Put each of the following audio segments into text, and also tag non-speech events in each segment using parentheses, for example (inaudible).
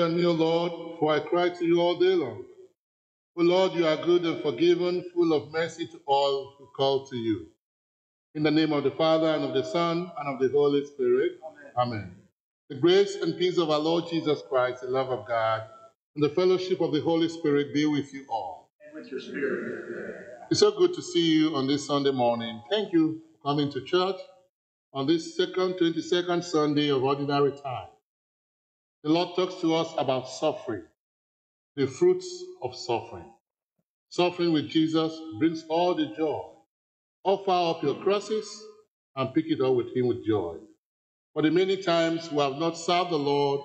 On me, O Lord, for I cry to you all day long. O Lord, you are good and forgiven, full of mercy to all who call to you. In the name of the Father, and of the Son, and of the Holy Spirit. Amen. The grace and peace of our Lord Jesus Christ, the love of God, and the fellowship of the Holy Spirit be with you all. And with your spirit. It's so good to see you on this Sunday morning. Thank you for coming to church on this second, 22nd Sunday of ordinary time. The Lord talks to us about suffering, the fruits of suffering. Suffering with Jesus brings all the joy. Offer up your crosses and pick it up with Him with joy. For the many times we have not served the Lord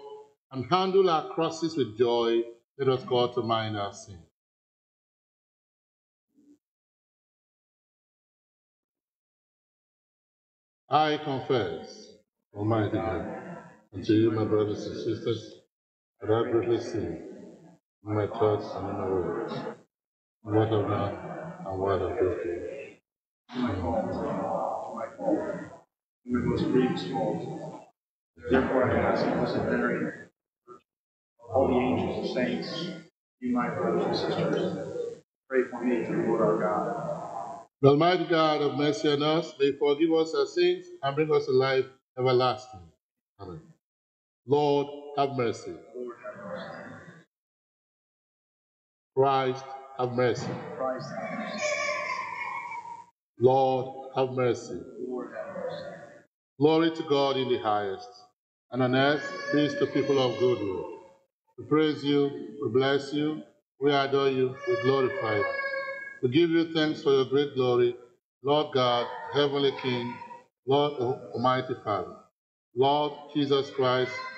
and handled our crosses with joy, let us call to mind our sin. I confess, Almighty God, unto you, my brothers and sisters, that I sinned in my thoughts and in my words, in what I've done and what I've broken. My fault. And my most grievous fault. Therefore I ask you, Blessed Mary, all the angels and saints, you my brothers and sisters, pray for me to the Lord our God. The Almighty God of mercy on us, may forgive us our sins and bring us to life everlasting. Amen. Lord, have mercy. Christ, have mercy. Lord have mercy. Glory to God in the highest, and on earth peace to people of good will. We praise you, we bless you, we adore you, we glorify you. We give you thanks for your great glory, Lord God, Heavenly King, Lord Almighty Father, Lord Jesus Christ,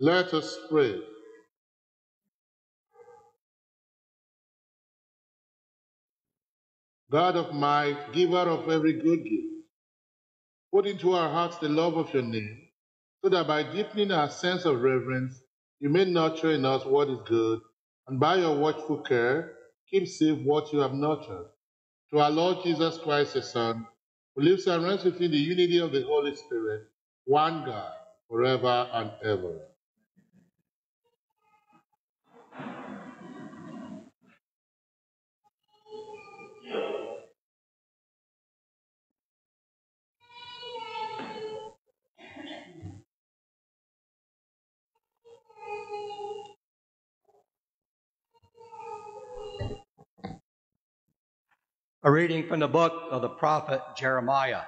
Let us pray. God of might, giver of every good gift, put into our hearts the love of your name, so that by deepening our sense of reverence, you may nurture in us what is good, and by your watchful care, keep safe what you have nurtured. To our Lord Jesus Christ, your Son, who lives and reigns within the unity of the Holy Spirit, one God, forever and ever. A reading from the book of the prophet Jeremiah.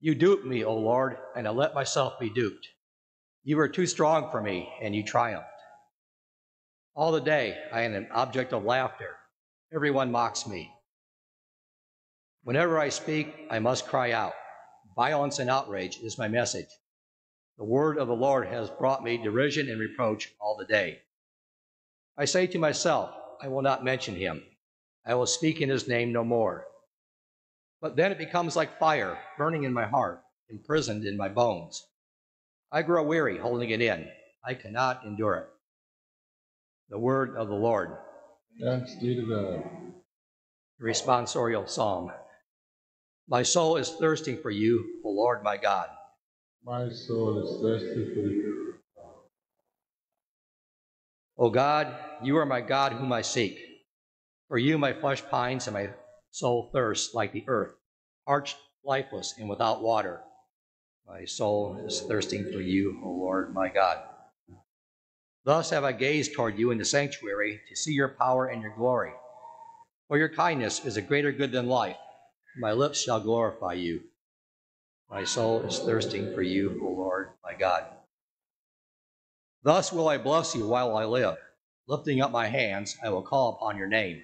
You duped me, O Lord, and I let myself be duped. You were too strong for me, and you triumphed. All the day I am an object of laughter. Everyone mocks me. Whenever I speak, I must cry out. Violence and outrage is my message. The word of the Lord has brought me derision and reproach all the day. I say to myself, I will not mention him. I will speak in his name no more. But then it becomes like fire burning in my heart, imprisoned in my bones. I grow weary holding it in. I cannot endure it. The word of the Lord. Thanks be to God. The responsorial psalm. My soul is thirsting for you, O Lord my God. My soul is thirsty for you. O God, you are my God whom I seek. For you my flesh pines and my soul thirsts like the earth, parched, lifeless, and without water. My soul is thirsting for you, O Lord my God. Thus have I gazed toward you in the sanctuary to see your power and your glory. For your kindness is a greater good than life. My lips shall glorify you. My soul is thirsting for you, O Lord, my God. Thus will I bless you while I live. Lifting up my hands, I will call upon your name.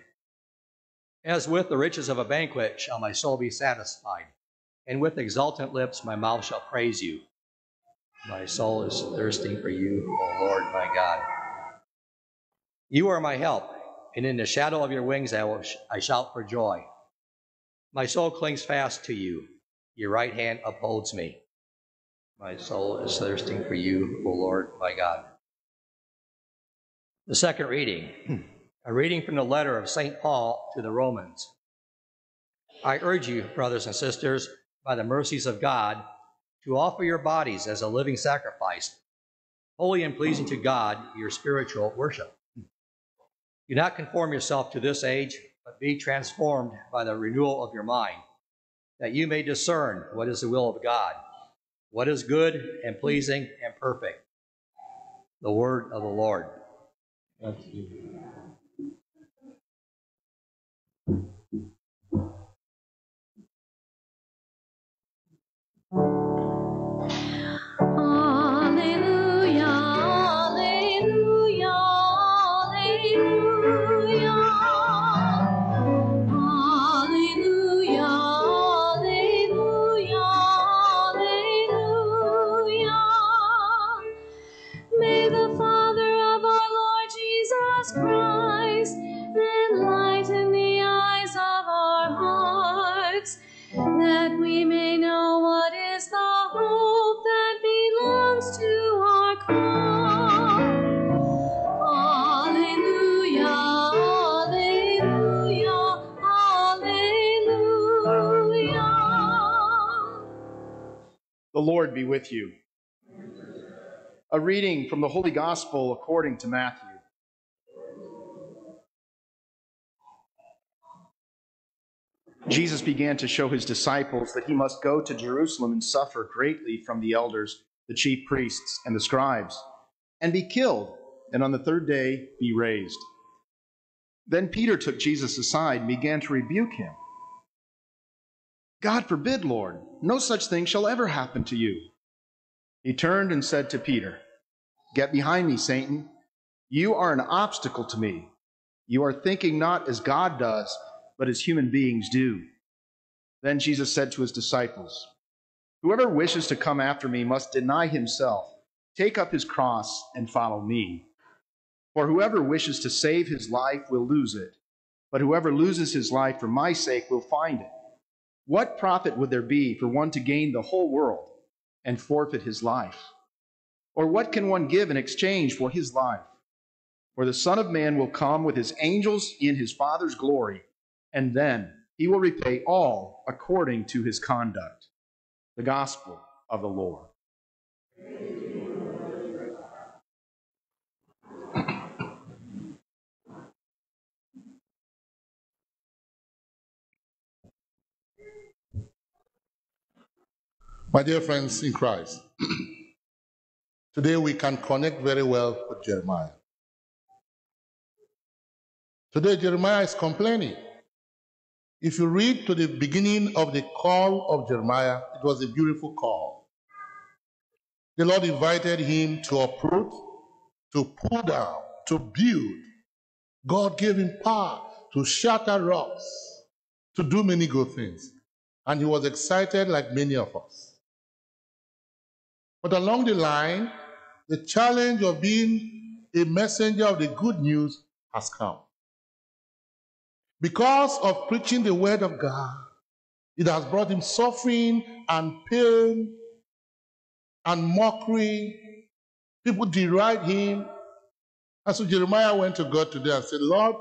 As with the riches of a banquet shall my soul be satisfied, and with exultant lips my mouth shall praise you. My soul is thirsting for you, O Lord my God. You are my help, and in the shadow of your wings I, will, I shout for joy. My soul clings fast to you. Your right hand upholds me. My soul is thirsting for you, O Lord my God. The second reading, (clears throat) a reading from the letter of St. Paul to the Romans. I urge you, brothers and sisters, by the mercies of God, to offer your bodies as a living sacrifice, holy and pleasing to God, your spiritual worship. Do not conform yourself to this age, but be transformed by the renewal of your mind, that you may discern what is the will of God, what is good and pleasing and perfect. The word of the Lord. Lord be with you. A reading from the Holy Gospel according to Matthew. Jesus began to show his disciples that he must go to Jerusalem and suffer greatly from the elders, the chief priests, and the scribes, and be killed, and on the third day be raised. Then Peter took Jesus aside and began to rebuke him. God forbid, Lord, no such thing shall ever happen to you. He turned and said to Peter, Get behind me, Satan. You are an obstacle to me. You are thinking not as God does, but as human beings do. Then Jesus said to his disciples, Whoever wishes to come after me must deny himself, take up his cross, and follow me. For whoever wishes to save his life will lose it, but whoever loses his life for my sake will find it. What profit would there be for one to gain the whole world and forfeit his life? Or what can one give in exchange for his life? For the Son of Man will come with his angels in his Father's glory, and then he will repay all according to his conduct. The Gospel of the Lord. My dear friends in Christ, (clears throat) today we can connect very well with Jeremiah. Today, Jeremiah is complaining. If you read to the beginning of the call of Jeremiah, it was a beautiful call. The Lord invited him to uproot, to pull down, to build. God gave him power to shatter rocks, to do many good things. And he was excited like many of us. But along the line, the challenge of being a messenger of the good news has come. Because of preaching the word of God, it has brought him suffering and pain and mockery. People deride him. And so Jeremiah went to God today and said, Lord,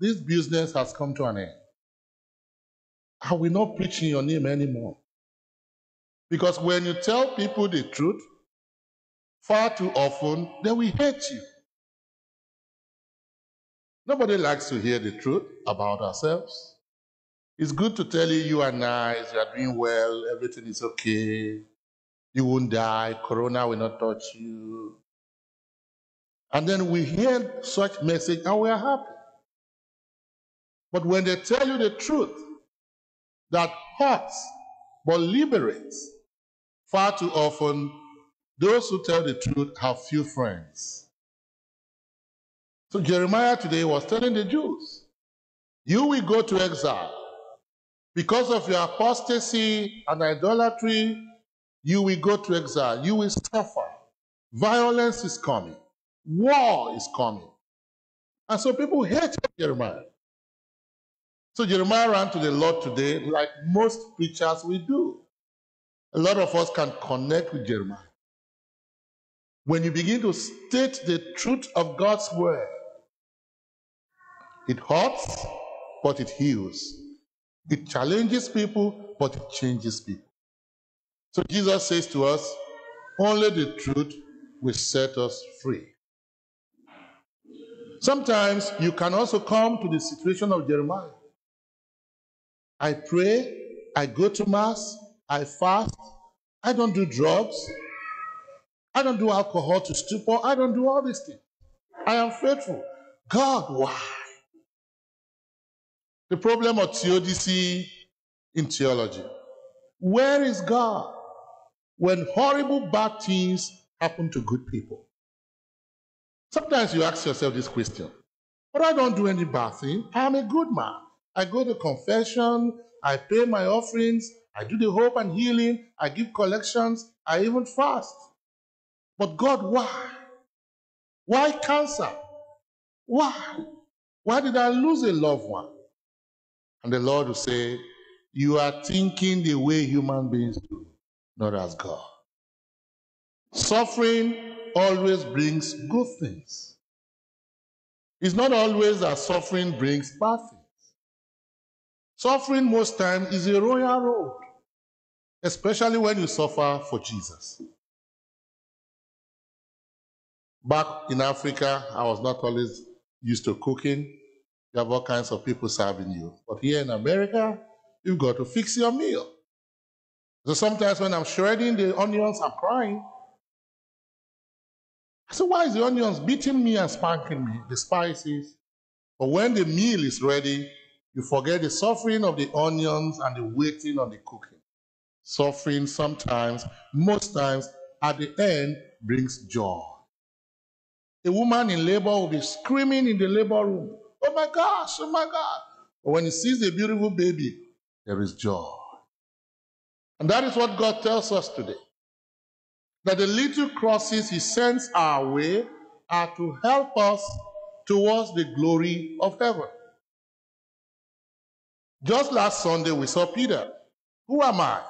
this business has come to an end. I will not preach in your name anymore. Because when you tell people the truth, far too often, they will hate you. Nobody likes to hear the truth about ourselves. It's good to tell you you are nice, you are doing well, everything is okay, you won't die, corona will not touch you. And then we hear such message and we are happy. But when they tell you the truth that hurts but liberates, far too often those who tell the truth have few friends. So Jeremiah today was telling the Jews, you will go to exile. Because of your apostasy and idolatry, you will go to exile. You will suffer. Violence is coming. War is coming. And so people hate Jeremiah. So Jeremiah ran to the Lord today, like most preachers we do. A lot of us can connect with Jeremiah. When you begin to state the truth of God's word, it hurts, but it heals. It challenges people, but it changes people. So Jesus says to us, only the truth will set us free. Sometimes you can also come to the situation of Jeremiah. I pray, I go to Mass, I fast, I don't do drugs, I don't do alcohol to stupor, I don't do all these things. I am faithful. God, why? The problem of theodicy in theology. Where is God when horrible bad things happen to good people? Sometimes you ask yourself this question, but I don't do any bad thing. I am a good man. I go to confession, I pay my offerings, I do the hope and healing, I give collections, I even fast. But God, why? Why cancer? Why? Why did I lose a loved one? And the Lord will say, You are thinking the way human beings do, not as God. Suffering always brings good things. It's not always that suffering brings bad things. Suffering most times is a royal road, especially when you suffer for Jesus. Back in Africa, I was not always used to cooking. You have all kinds of people serving you. But here in America, you've got to fix your meal. So sometimes when I'm shredding the onions, I'm crying. I said, why is the onions beating me and spanking me, the spices? But when the meal is ready, you forget the suffering of the onions and the waiting on the cooking. Suffering sometimes, most times, at the end, brings joy. A woman in labor will be screaming in the labor room, Oh my gosh, oh my God. But when he sees a beautiful baby, there is joy. And that is what God tells us today. That the little crosses he sends our way are to help us towards the glory of heaven. Just last Sunday, we saw Peter. Who am I?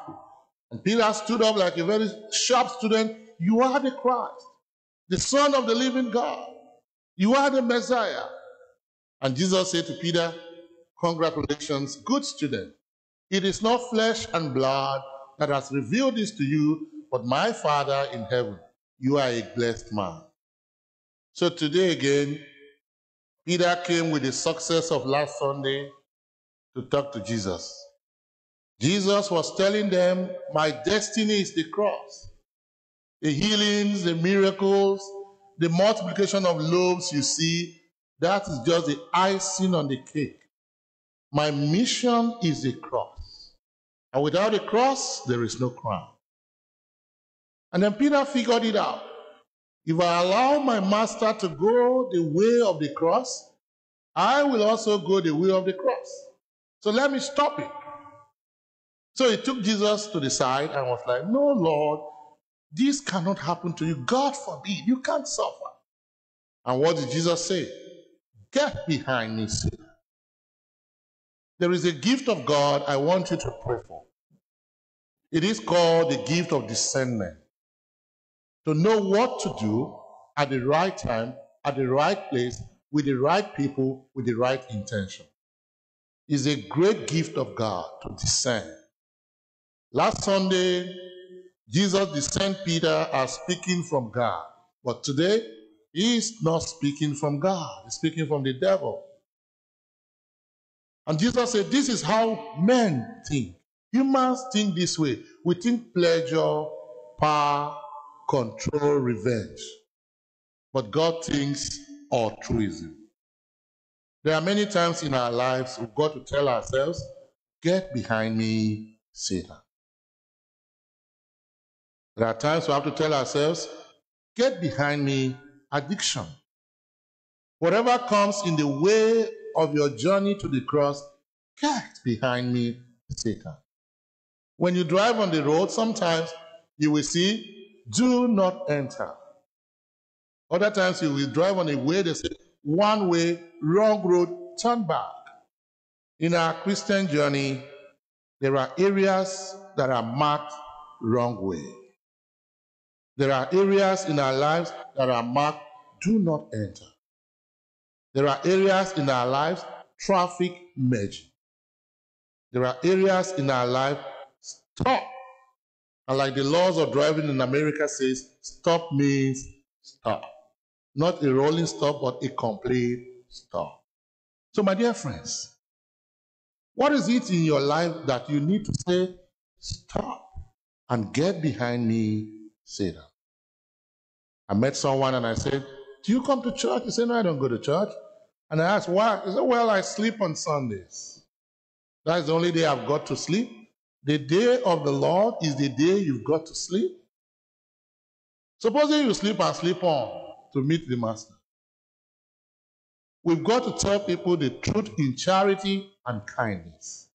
And Peter stood up like a very sharp student. You are the Christ, the Son of the living God. You are the Messiah. And Jesus said to Peter, Congratulations, good student. It is not flesh and blood that has revealed this to you, but my Father in heaven. You are a blessed man. So today again, Peter came with the success of last Sunday to talk to Jesus. Jesus was telling them, My destiny is the cross. The healings, the miracles, the multiplication of loaves you see that is just the icing on the cake. My mission is the cross. And without the cross, there is no crown. And then Peter figured it out. If I allow my master to go the way of the cross, I will also go the way of the cross. So let me stop it. So he took Jesus to the side and was like, No, Lord, this cannot happen to you. God forbid, you can't suffer. And what did Jesus say? Get behind me, Satan. There is a gift of God I want you to pray for. It is called the gift of discernment. To know what to do at the right time, at the right place, with the right people, with the right intention. Is a great gift of God to discern. Last Sunday, Jesus discerned Peter as speaking from God. But today, He's not speaking from God, he's speaking from the devil. And Jesus said, This is how men think. Humans think this way. We think pleasure, power, control, revenge. but God thinks altruism. There are many times in our lives we've got to tell ourselves, Get behind me, Satan. There are times we have to tell ourselves, Get behind me, addiction. Whatever comes in the way of your journey to the cross, get behind me, Satan. When you drive on the road, sometimes you will see, do not enter. Other times you will drive on a way, they say, one way, wrong road, turn back. In our Christian journey, there are areas that are marked wrong way. There are areas in our lives that are marked do not enter. There are areas in our lives, traffic merging. There are areas in our life, stop. And like the laws of driving in America says, stop means stop. Not a rolling stop, but a complete stop. So, my dear friends, what is it in your life that you need to say, stop and get behind me, Satan? I met someone and I said, Do you come to church? He said, No, I don't go to church. And I asked, Why? He said, Well, I sleep on Sundays. That's the only day I've got to sleep. The day of the Lord is the day you've got to sleep. Supposing you sleep and sleep on to meet the Master. We've got to tell people the truth in charity and kindness.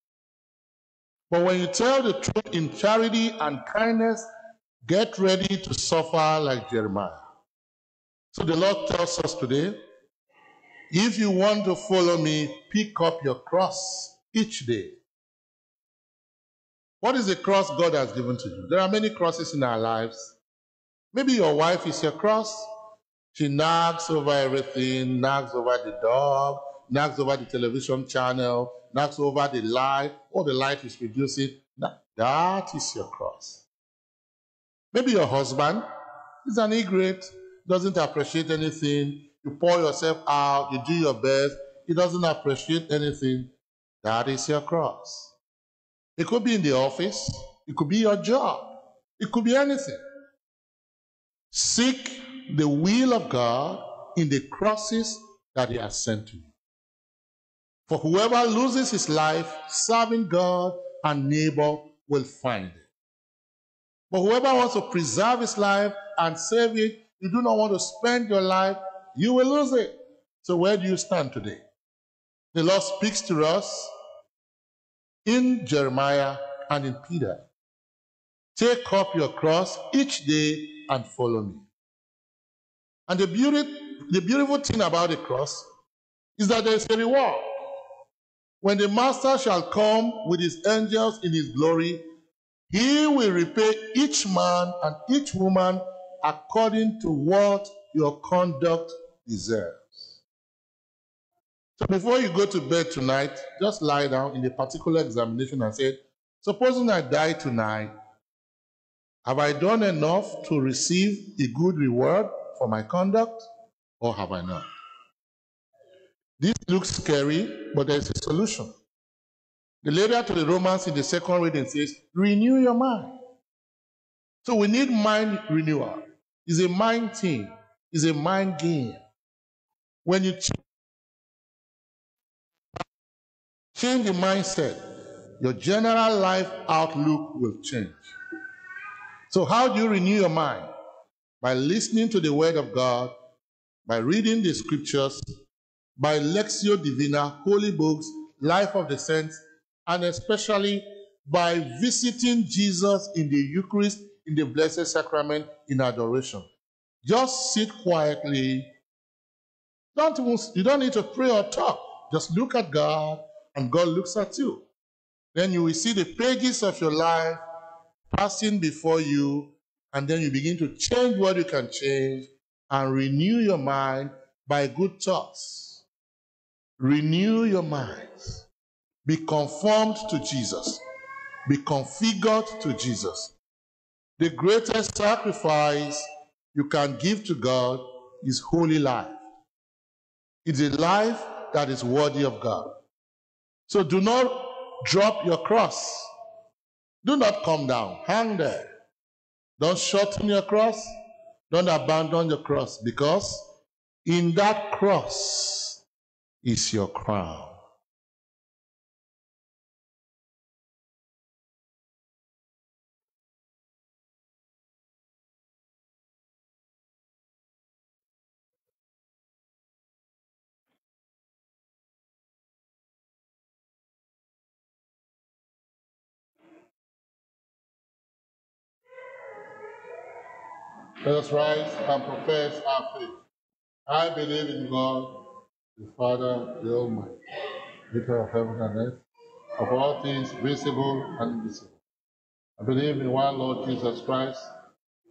But when you tell the truth in charity and kindness, get ready to suffer like Jeremiah. So the Lord tells us today if you want to follow me, pick up your cross each day. What is the cross God has given to you? There are many crosses in our lives. Maybe your wife is your cross. She nags over everything, nags over the dog, nags over the television channel, nags over the light, or the light is reducing. That is your cross. Maybe your husband is an ingrate, doesn't appreciate anything. You pour yourself out, you do your best, he doesn't appreciate anything. That is your cross. It could be in the office, it could be your job, it could be anything. Seek the will of God in the crosses that He has sent to you. For whoever loses his life serving God and neighbor will find it. But whoever wants to preserve his life and save it, you do not want to spend your life, you will lose it. So where do you stand today? The Lord speaks to us in Jeremiah and in Peter. Take up your cross each day and follow me. And the, beauty, the beautiful thing about the cross is that there is a reward. When the Master shall come with his angels in his glory, he will repay each man and each woman according to what your conduct deserves. So before you go to bed tonight, just lie down in a particular examination and say, supposing I die tonight, have I done enough to receive a good reward for my conduct or have I not? This looks scary, but there's a solution. The letter to the Romans in the second reading says, renew your mind. So we need mind renewal. It's a mind thing. It's a mind game. When you change the mindset, your general life outlook will change. So how do you renew your mind? by listening to the Word of God, by reading the Scriptures, by Lectio Divina, holy books, life of the saints, and especially by visiting Jesus in the Eucharist, in the Blessed Sacrament, in adoration. Just sit quietly. Don't, you don't need to pray or talk. Just look at God, and God looks at you. Then you will see the pages of your life passing before you and then you begin to change what you can change and renew your mind by good thoughts. Renew your minds. Be conformed to Jesus. Be configured to Jesus. The greatest sacrifice you can give to God is holy life. It's a life that is worthy of God. So do not drop your cross. Do not come down. Hang there. Don't shorten your cross. Don't abandon your cross because in that cross is your crown. Let us rise and profess our faith. I believe in God, the Father, the Almighty, maker of heaven and earth, of all things visible and invisible. I believe in one Lord Jesus Christ,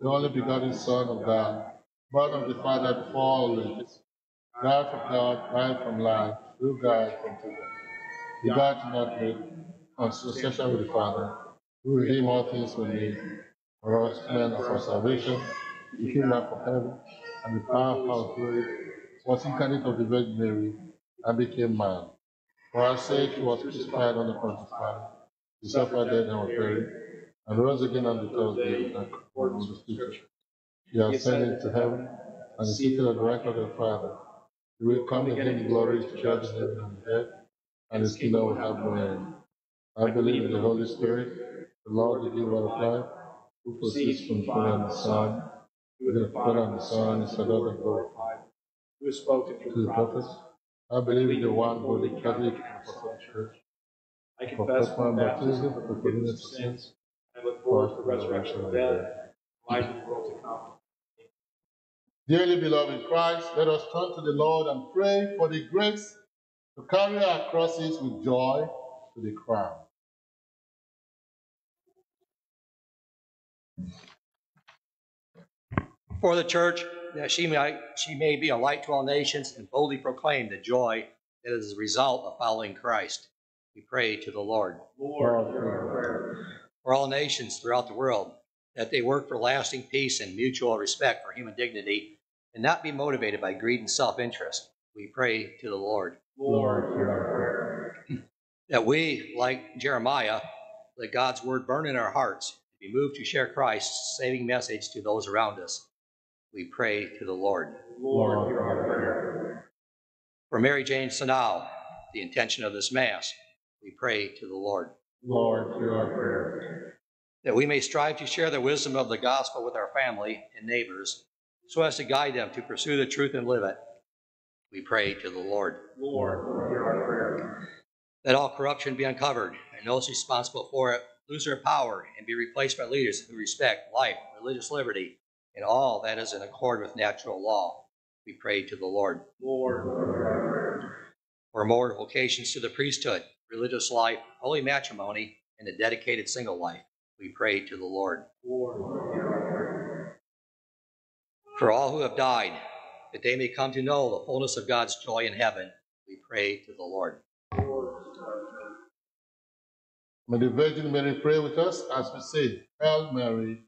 the only begotten Son of God, born of the Father before all ages, God from God, life from life, through God from through God. Begotten not made, consociation with the Father, who redeemed all things from me, for us men of our salvation, he came down from heaven, and the power of our glory was incarnate of the Virgin Mary, and became man. For our sake he was crucified on the Pontius Pilate. He suffered death and was buried, and rose again on the third day, according to Scripture. He ascended to heaven, and is seated at the right of the Father. He will come again in glory to judge heaven and the earth, and his kingdom will have no end. I believe in the Holy Spirit, the Lord, the giver of life, who proceeds from the Father and the Son, with the Father and the Son, and glorified. Who has spoken To the the prophets. I believe in the one holy Catholic and Apostolic Church. I confess my baptism for the forgiveness of sins, I look forward to the resurrection of the dead, life in the world to come. Dearly beloved in Christ, let us turn to the Lord and pray for the grace to carry our crosses with joy to the crown. For the church, that she may, she may be a light to all nations and boldly proclaim the joy that is the result of following Christ. We pray to the Lord. Lord, hear our prayer. For all nations throughout the world, that they work for lasting peace and mutual respect for human dignity and not be motivated by greed and self interest. We pray to the Lord. Lord, hear our prayer. (clears throat) That we, like Jeremiah, let God's word burn in our hearts and be moved to share Christ's saving message to those around us. We pray to the Lord. Lord, hear our prayer. For Mary Jane Sanal, the intention of this Mass, we pray to the Lord. Lord, hear our prayer. That we may strive to share the wisdom of the gospel with our family and neighbors, so as to guide them to pursue the truth and live it. We pray to the Lord. Lord, hear our prayer. That all corruption be uncovered and those responsible for it lose their power and be replaced by leaders who respect life, religious liberty, and all that is in accord with natural law. We pray to the Lord. Lord, hear our prayer. For more vocations to the priesthood, religious life, holy matrimony, and a dedicated single life, we pray to the Lord. Lord, hear our prayer. For all who have died, that they may come to know the fullness of God's joy in heaven, we pray to the Lord. May the Virgin Mary pray with us as we say, Hail Mary,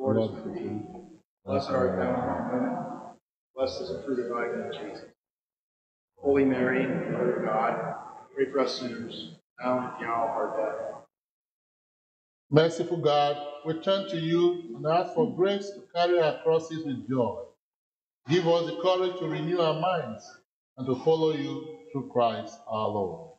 Lord, is with thee. Blessed art thou among women. Blessed is the fruit of thy womb, Jesus. Holy Mary, Mother of God, pray for us sinners, now and at the hour of our death. Merciful God, we turn to you and ask for grace to carry our crosses with joy. Give us the courage to renew our minds and to follow you through Christ our Lord.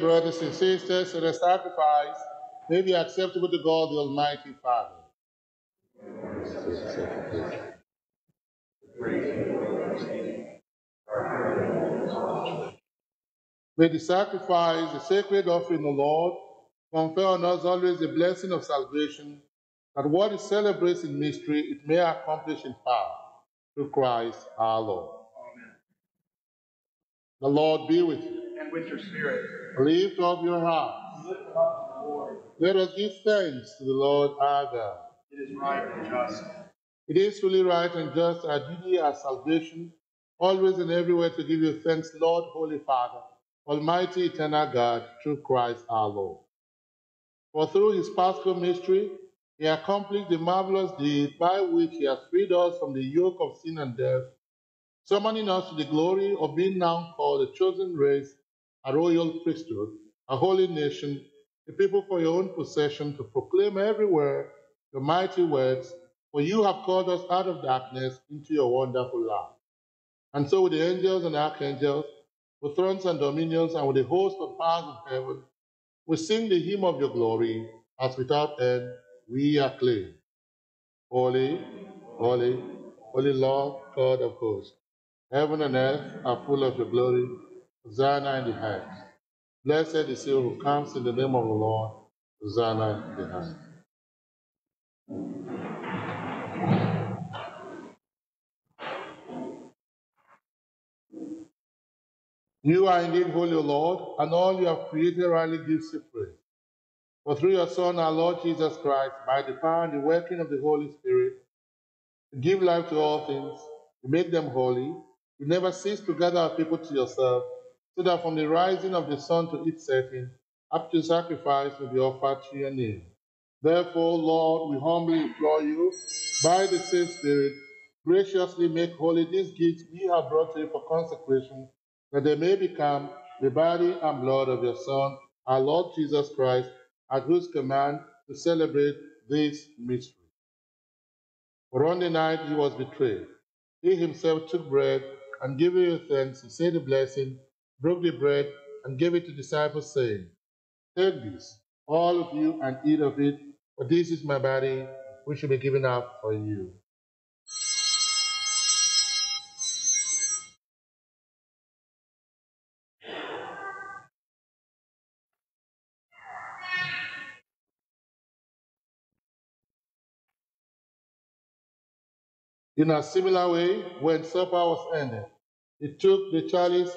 Brothers and sisters, that the sacrifice may be acceptable to God the Almighty Father. May the sacrifice, the sacred offering, O Lord, confer on us always the blessing of salvation, that what it celebrates in mystery, it may accomplish in power, through Christ our Lord. Amen. The Lord be with you. And with your spirit. Lift up your hearts. Lift up the Lord. Let us give thanks to the Lord our God. It is right and just. It is truly right and just, our duty, our salvation, always and everywhere to give you thanks, Lord, Holy Father, Almighty, eternal God, through Christ our Lord. For through his paschal mystery, he accomplished the marvelous deed by which he has freed us from the yoke of sin and death, summoning us to the glory of being now called a chosen race, a royal priesthood, a holy nation, a people for your own possession, to proclaim everywhere your mighty works, for you have called us out of darkness into your wonderful light. And so with the angels and archangels, with thrones and dominions, and with the host of powers of heaven, we sing the hymn of your glory, as without end we acclaim. Holy, holy, holy Lord, God of hosts. Heaven and earth are full of your glory. Hosanna in the highest. Blessed is he who comes in the name of the Lord. Hosanna in the highest. You are indeed holy, O Lord, and all you have created rightly gives you praise. For through your Son, our Lord Jesus Christ, by the power and the working of the Holy Spirit, you give life to all things, you make them holy, you never cease to gather our people to yourself, so that from the rising of the sun to its setting, up to sacrifice will be offered to your name. Therefore, Lord, we humbly implore you, by the same Spirit, graciously make holy these gifts we have brought to you for consecration, that they may become the body and blood of your Son, our Lord Jesus Christ, at whose command to celebrate this mystery. For on the night he was betrayed, he himself took bread and giving you thanks, he said a blessing, broke the bread, and gave it to the disciples, saying, Take this, all of you, and eat of it, for this is my body, which will be given up for you. In a similar way, when supper was ended, he took the chalice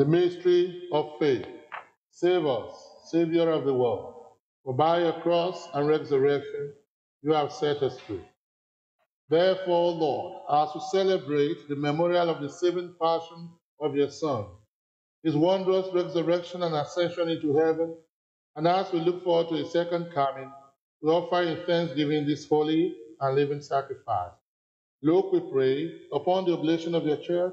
The mystery of faith. Save us, Savior of the world. For by your cross and resurrection, you have set us free. Therefore, Lord, as we celebrate the memorial of the saving passion of your Son, his wondrous resurrection and ascension into heaven, and as we look forward to his second coming, we offer in thanksgiving this holy and living sacrifice. Look, we pray, upon the oblation of your church,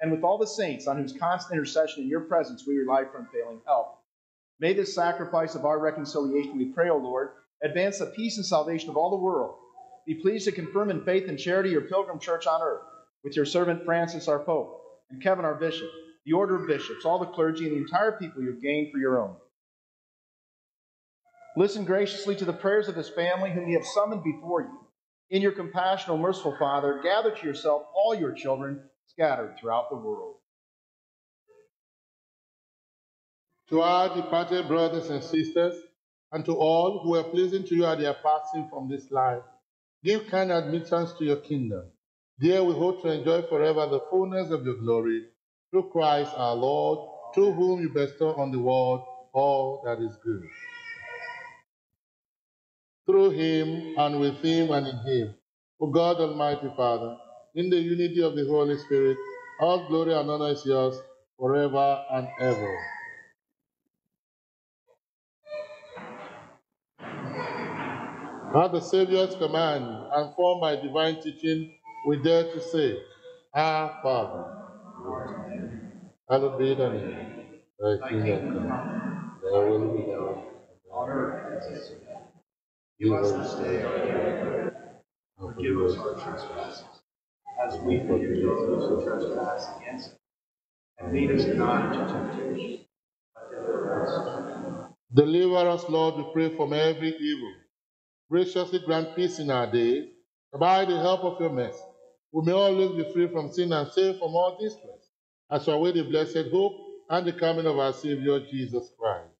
and with all the saints on whose constant intercession in your presence we rely for unfailing help. May this sacrifice of our reconciliation, we pray, O Lord, advance the peace and salvation of all the world. Be pleased to confirm in faith and charity your pilgrim church on earth, with your servant Francis, our Pope, and Kevin, our Bishop, the order of bishops, all the clergy, and the entire people you have gained for your own. Listen graciously to the prayers of this family whom you have summoned before you. In your compassion, O merciful Father, gather to yourself all your children scattered throughout the world. To our departed brothers and sisters, and to all who are pleasing to you at their passing from this life, give kind admittance to your kingdom. There we hope to enjoy forever the fullness of your glory, through Christ our Lord, through whom you bestow on the world all that is good. Through him, and with him, and in him, O God Almighty Father, in the unity of the Holy Spirit, all glory and honor is yours forever and ever. At the Savior's command and formed by divine teaching, we dare to say, Our Father, hallowed be thy name. Thy kingdom come, thy will be done On earth as it is in heaven. Give us this day our daily bread. Forgive us our trespasses, as we forgive those who trespass against us. And lead us not into temptation, but deliver us. Deliver us, Lord, we pray, from every evil. Graciously grant peace in our days, by the help of your mercy, we may always be free from sin and safe from all distress, as we await the blessed hope and the coming of our Savior Jesus Christ.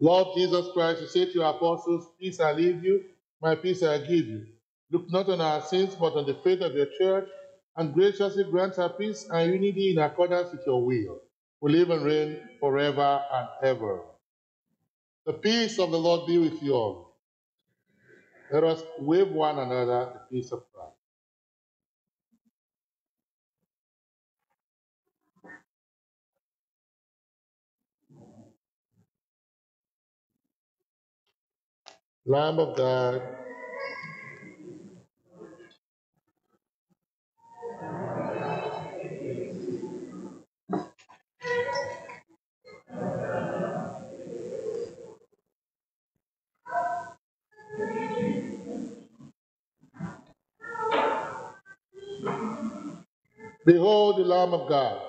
Lord Jesus Christ, you say to your apostles, Peace I leave you, my peace I give you. Look not on our sins, but on the faith of your church, and graciously grant her peace and unity in accordance with your will, who live and reign forever and ever. The peace of the Lord be with you all. Let us wave one another the peace of Christ. Lamb of God, behold the Lamb of God.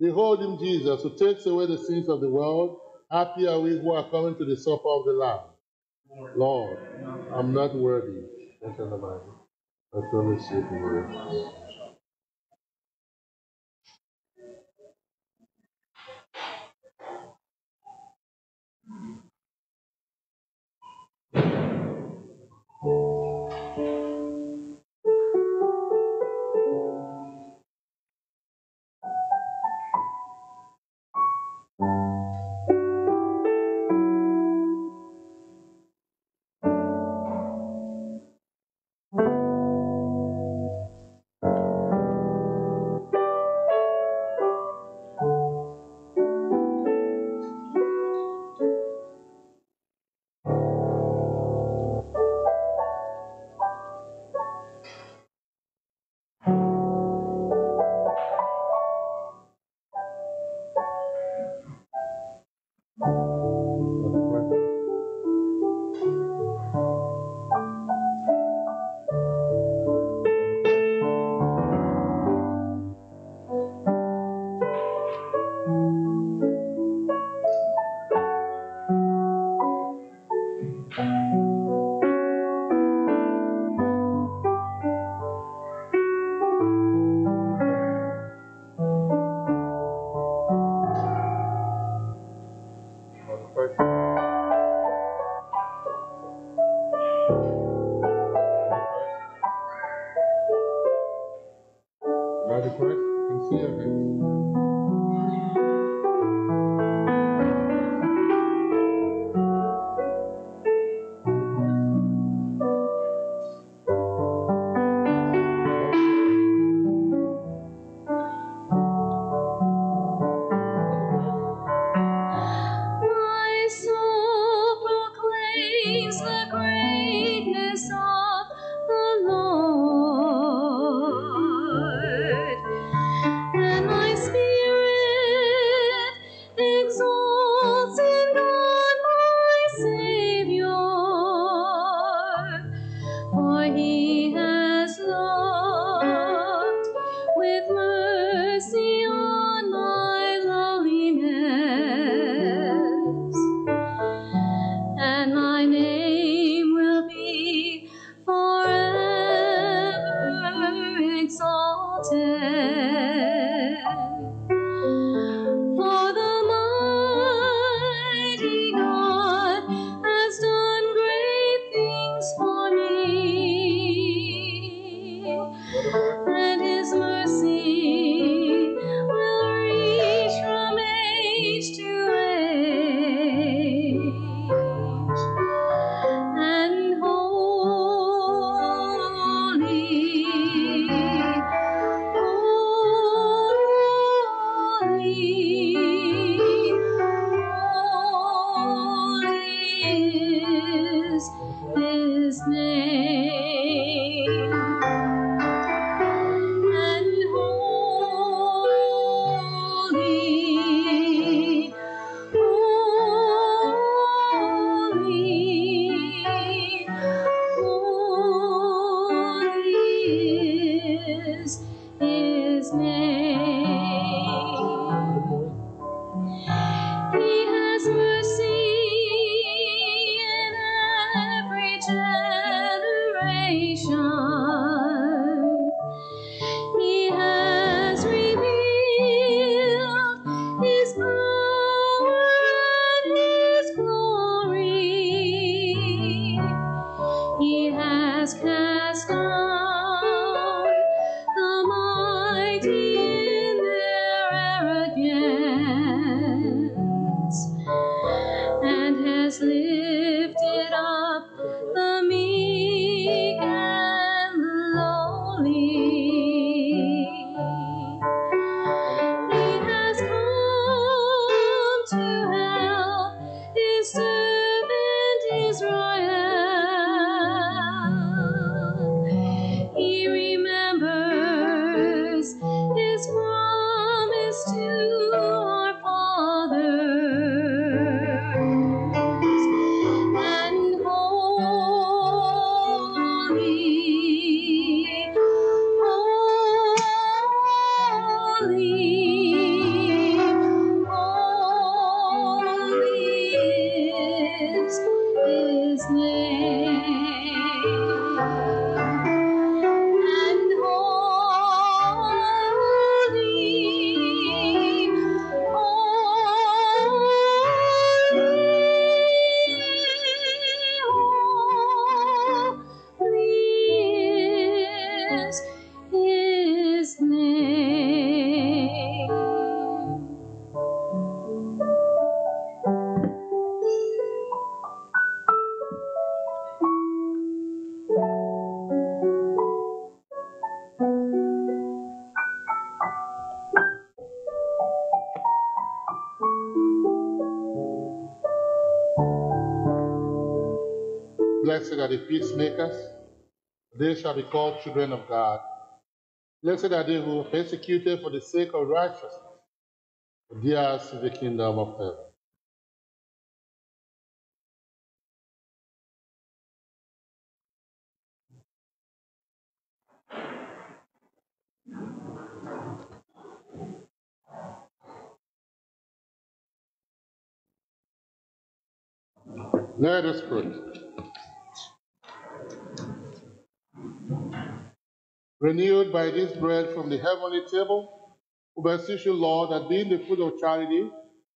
Behold him, Jesus, who takes away the sins of the world. Happy are we who are coming to the supper of the Lamb. Lord, I'm not worthy. The word. The peacemakers, they shall be called children of God. Blessed are they who are persecuted for the sake of righteousness, theirs is the kingdom of heaven. Let us pray. Renewed by this bread from the heavenly table, we beseech you, Lord, that being the food of charity,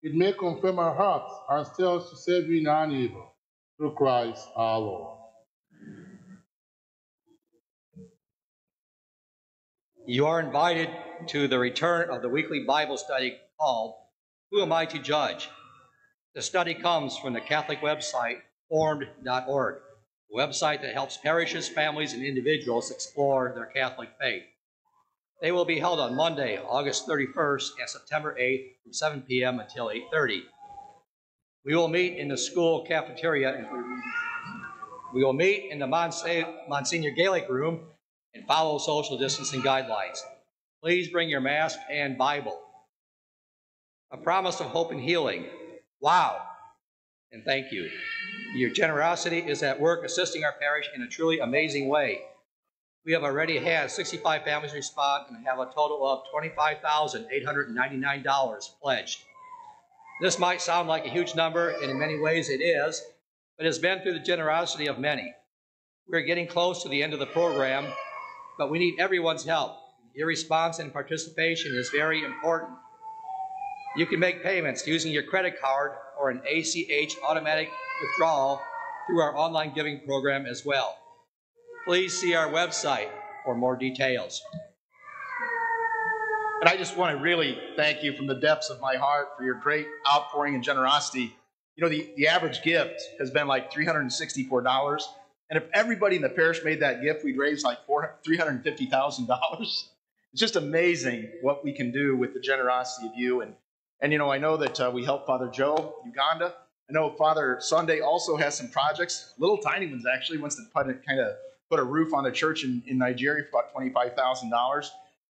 it may confirm our hearts and stir us to serve you in our neighbor, through Christ our Lord. You are invited to the return of the weekly Bible study called Who Am I to Judge? The study comes from the Catholic website, formed.org, website that helps parishes, families, and individuals explore their Catholic faith. They will be held on Monday, August 31st and September 8th from 7 p.m. until 8.30. We will meet in the school cafeteria. We will meet in the Monsignor Gaelic room and follow social distancing guidelines. Please bring your mask and Bible. A promise of hope and healing. Wow. And thank you. Your generosity is at work assisting our parish in a truly amazing way. We have already had 65 families respond and have a total of $25,899 pledged. This might sound like a huge number, and in many ways it is, but it's been through the generosity of many. We're getting close to the end of the program, but we need everyone's help. Your response and participation is very important. You can make payments using your credit card or an ACH automatic withdrawal through our online giving program as well. Please see our website for more details. And I just want to really thank you from the depths of my heart for your great outpouring and generosity. You know, the, the average gift has been like $364. And if everybody in the parish made that gift, we'd raise like four, $350,000. It's just amazing what we can do with the generosity of you. And, and you know, I know that uh, we help Father Joe, Uganda. I know Father Sunday also has some projects, little tiny ones actually, wants to put kind of put a roof on a church in, in Nigeria for about $25,000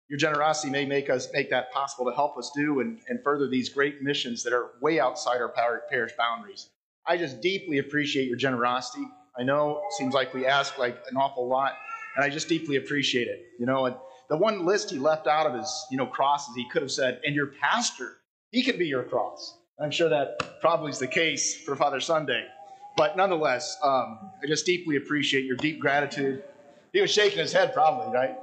your generosity may make us make that possible to help us do and, and further these great missions that are way outside our parish boundaries. I just deeply appreciate your generosity. I know it seems like we ask like an awful lot, and I just deeply appreciate it. You know, and the one list he left out of his, you know, crosses, he could have said, and your pastor, he can be your cross. I'm sure that probably is the case for Father Sunday. But nonetheless, um, I just deeply appreciate your deep gratitude. He was shaking his head, probably, right?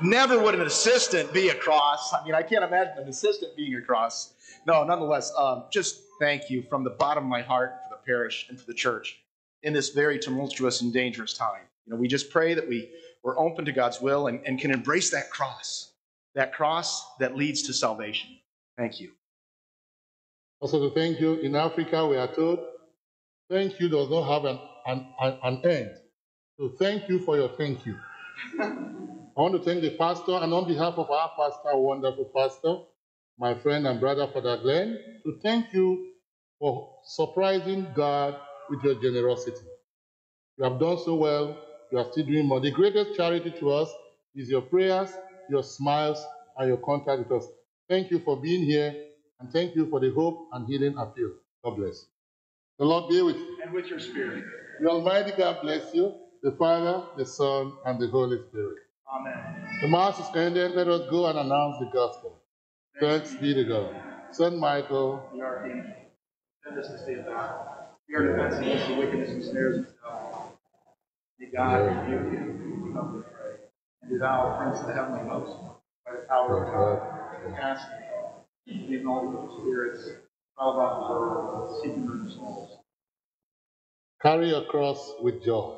Never would an assistant be a cross. I mean, I can't imagine an assistant being a cross. No, nonetheless, um, just thank you from the bottom of my heart for the parish and for the church in this very tumultuous and dangerous time. You know, we just pray that we, we're open to God's will and, and can embrace that cross, that cross that leads to salvation. Thank you. Also, to thank you. In Africa, we are told, thank you does not have an, an, an, an end. So thank you for your thank you. (laughs) I want to thank the pastor and on behalf of our pastor, wonderful pastor, my friend and brother, Father Glenn, to thank you for surprising God with your generosity. You have done so well. You are still doing more. The greatest charity to us is your prayers, your smiles, and your contact with us. Thank you for being here, and thank you for the hope and healing appeal. God bless. The Lord be with you. And with your spirit. The Almighty God bless you, the Father, the Son, and the Holy Spirit. Amen. The Mass is ended. Let us go and announce the gospel. Thanks be to God. Saint Michael, The archangel. Send us to stay battle. We are defense against the wickedness and snares of hell. May God rebuke you. We humbly pray. And do thou, Prince of the heavenly host, by the power of God, the all the spirits out of the world, seeking souls. carry your cross with joy.